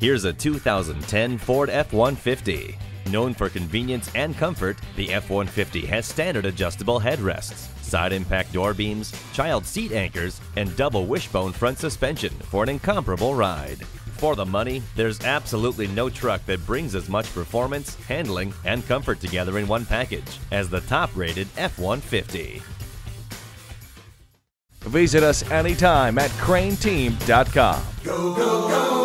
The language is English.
Here's a 2010 Ford F-150. Known for convenience and comfort, the F-150 has standard adjustable headrests, side impact door beams, child seat anchors, and double wishbone front suspension for an incomparable ride. For the money, there's absolutely no truck that brings as much performance, handling, and comfort together in one package as the top-rated F-150. Visit us anytime at crainteam.com. Go, go, go.